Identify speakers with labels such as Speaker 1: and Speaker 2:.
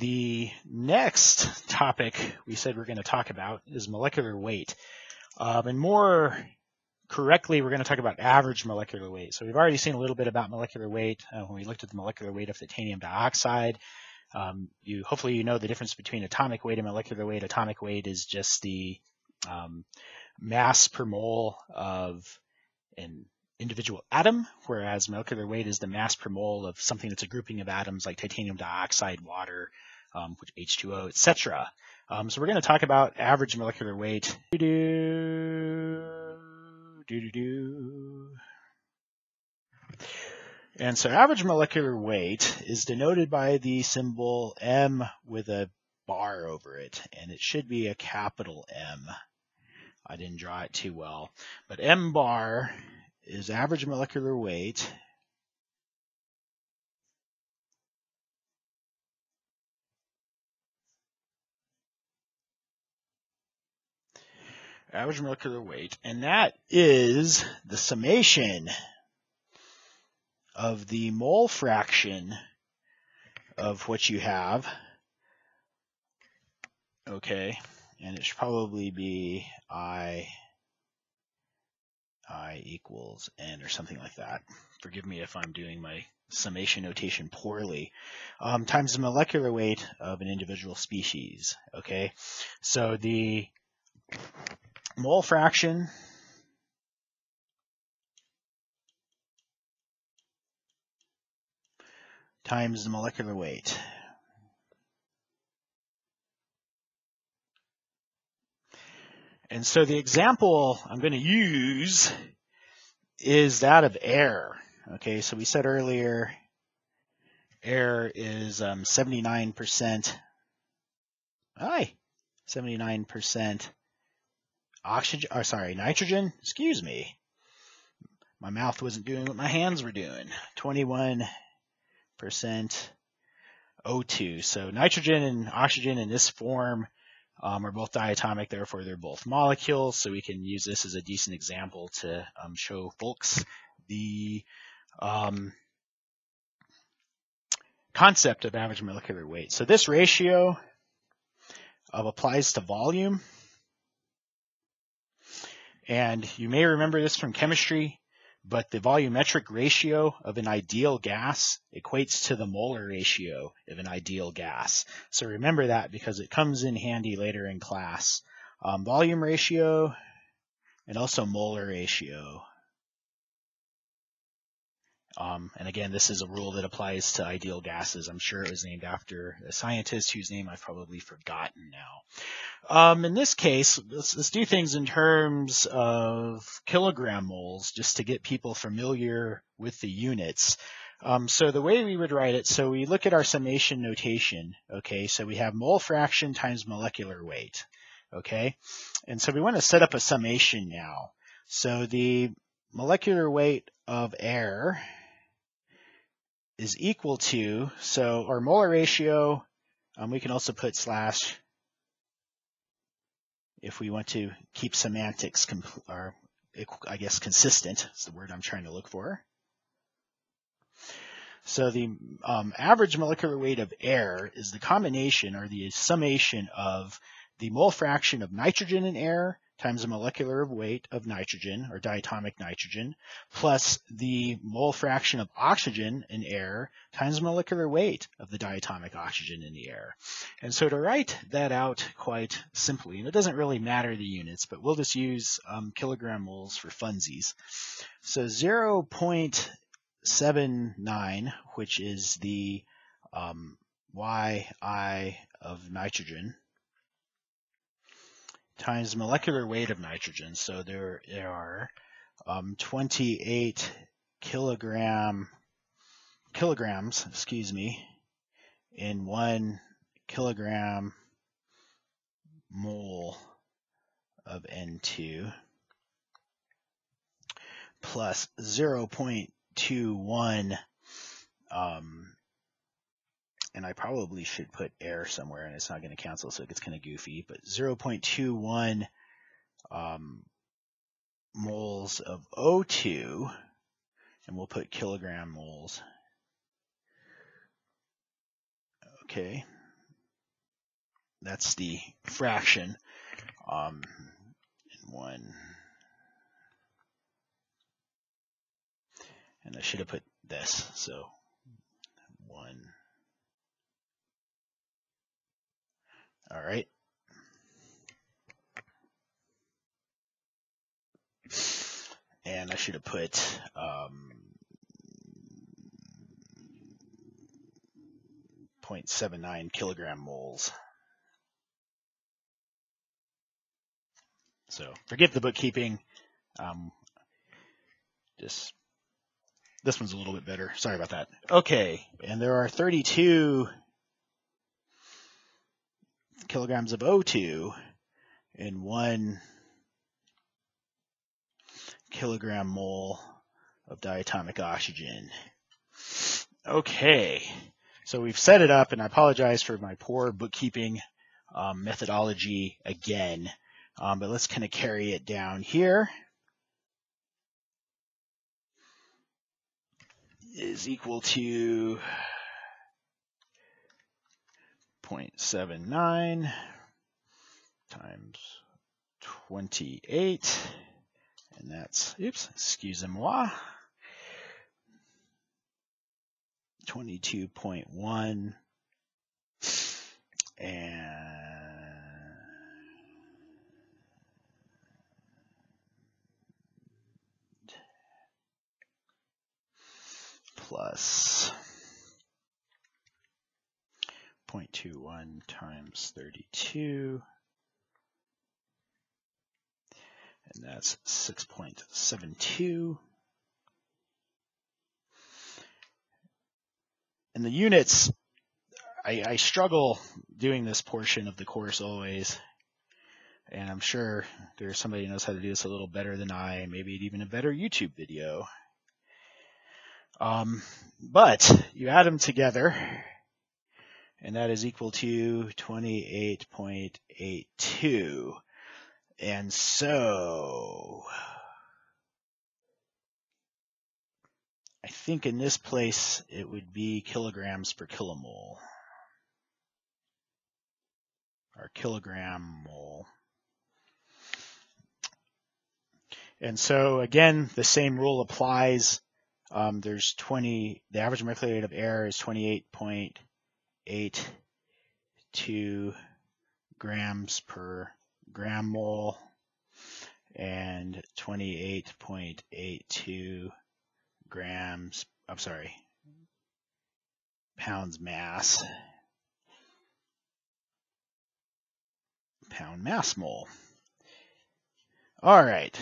Speaker 1: the next topic we said we're going to talk about is molecular weight. Um, and more correctly, we're going to talk about average molecular weight. So we've already seen a little bit about molecular weight uh, when we looked at the molecular weight of titanium dioxide. Um, you hopefully you know the difference between atomic weight and molecular weight. Atomic weight is just the um, mass per mole of an individual atom, whereas molecular weight is the mass per mole of something that's a grouping of atoms like titanium dioxide, water, um, H2O, etc. Um, so we're going to talk about average molecular weight. Do do do do. And so average molecular weight is denoted by the symbol M with a bar over it, and it should be a capital M. I didn't draw it too well, but M bar is average molecular weight average molecular weight, and that is the summation of the mole fraction of what you have. Okay, and it should probably be I i equals n or something like that. Forgive me if I'm doing my summation notation poorly, um, times the molecular weight of an individual species. Okay, so the mole fraction times the molecular weight. And so the example I'm going to use is that of air. Okay, so we said earlier air is um, 79%, aye, 79% oxygen, or sorry, nitrogen, excuse me. My mouth wasn't doing what my hands were doing. 21% O2. So nitrogen and oxygen in this form um, are both diatomic, therefore they're both molecules. So we can use this as a decent example to um, show folks the um, concept of average molecular weight. So this ratio of applies to volume. And you may remember this from chemistry but the volumetric ratio of an ideal gas equates to the molar ratio of an ideal gas. So remember that because it comes in handy later in class. Um, volume ratio and also molar ratio. Um, and again, this is a rule that applies to ideal gases. I'm sure it was named after a scientist whose name I've probably forgotten now. Um, in this case, let's, let's, do things in terms of kilogram moles just to get people familiar with the units. Um, so the way we would write it, so we look at our summation notation, okay, so we have mole fraction times molecular weight, okay, and so we want to set up a summation now. So the molecular weight of air is equal to, so our molar ratio, um, we can also put slash if we want to keep semantics, or I guess consistent, is the word I'm trying to look for. So the um, average molecular weight of air is the combination or the summation of the mole fraction of nitrogen in air times the molecular weight of nitrogen or diatomic nitrogen plus the mole fraction of oxygen in air times the molecular weight of the diatomic oxygen in the air. And so to write that out quite simply, and it doesn't really matter the units, but we'll just use um, kilogram moles for funsies. So 0.79, which is the um, YI of nitrogen, times molecular weight of nitrogen. So there, there are um, 28 kilogram kilograms, excuse me, in one kilogram mole of N2 plus 0.21 um, and I probably should put air somewhere and it's not going to cancel so it gets kind of goofy, but 0.21 um, moles of O2 and we'll put kilogram moles. Okay, that's the fraction. Um, one, and I should have put this. So one. All right. And I should have put um, 0.79 kilogram moles. So forgive the bookkeeping. Um, just this one's a little bit better. Sorry about that. Okay, and there are 32 kilograms of O2 in one kilogram mole of diatomic oxygen. Okay, so we've set it up, and I apologize for my poor bookkeeping um, methodology again, um, but let's kind of carry it down here. Is equal to 0.79 times 28, and that's, oops, excusez-moi, 22.1 and plus 0.21 times 32 and that's 6.72 and the units, I, I struggle doing this portion of the course always. And I'm sure there's somebody who knows how to do this a little better than I, maybe even a better YouTube video. Um, but you add them together, and that is equal to 28.82. And so I think in this place it would be kilograms per kilomole. Or kilogram mole. And so again, the same rule applies. Um, there's 20, the average molecular weight of air is 28.82 grams per gram mole and 28.82 grams, I'm sorry, pounds mass, pound mass mole. All right.